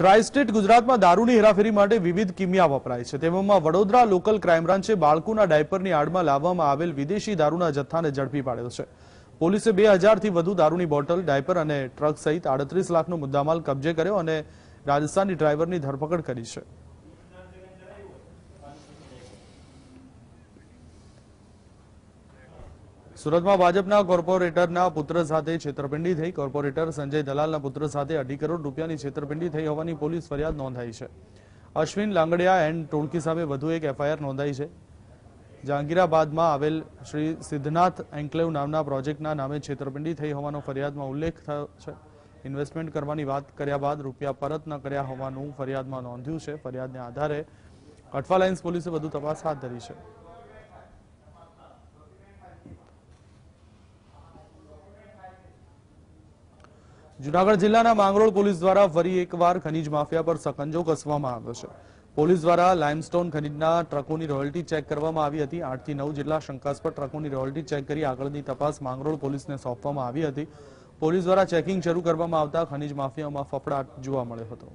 Try state ગુજરાતમાં દારૂની હેરાફેરી માટે વિવિધ કિમિયા વપરાય છે તેવામાં વડોદરા લોકલ ક્રાઇમ બ્રાન્ચે બાળકોના ડાયપરની આડમાં લાવવામાં આવેલ વિદેશી દારૂના જથ્થાને ઝડપી પાડ્યો છે પોલીસે બે હજારથી વધુ દારૂની બોટલ ડાયપર અને ટ્રક સહિત આડત્રીસ લાખનો મુદ્દામાલ કબજે કર્યો અને રાજસ્થાની ડ્રાઈવરની ધરપકડ કરી છે સુરતમાં ભાજપના કોર્પોરેટરના પુત્ર સાથે છેતરપિંડી થઈ કોર્પોરેટર સંજય દલાલના પુત્ર સાથે અઢી કરોડ રૂપિયાની છેતરપિંડી થઈ હોવાની પોલીસ ફરિયાદ નોંધાઈ છે અશ્વિન લાંગડિયા એન્ડ ટોળકી સામે વધુ એક એફઆઈઆર નોંધાઈ છે જહાંગીરાબાદમાં આવેલ શ્રી સિદ્ધનાથ એન્કલેવ નામના પ્રોજેક્ટના નામે છેતરપિંડી થઈ હોવાનો ફરિયાદમાં ઉલ્લેખ થયો છે ઇન્વેસ્ટમેન્ટ કરવાની વાત કર્યા બાદ રૂપિયા પરત ન કર્યા હોવાનું ફરિયાદમાં નોંધ્યું છે ફરિયાદને આધારે અઠવા લાઇન્સ પોલીસે વધુ તપાસ હાથ ધરી છે જુનાગઢ જિલ્લાના માંગરોળ પોલીસ દ્વારા ફરી એકવાર ખનીજ માફિયા પર સકંજો કસવામાં આવ્યો છે. પોલીસ દ્વારા લાઇમસ્ટોન ખનીજના ટ્રકોની રોયલ્ટી ચેક કરવામાં આવી હતી. આઠથી નવ જેટલા શંકાસ્પદ ટ્રકોની રોયલ્ટી ચેક કરી આગળની તપાસ માંગરોળ પોલીસને સોંપવામાં આવી હતી. પોલીસ દ્વારા ચેકિંગ શરૂ કરવામાં આવતા ખનીજ માફિયામાં ફફડાટ જોવા મળ્યો હતો.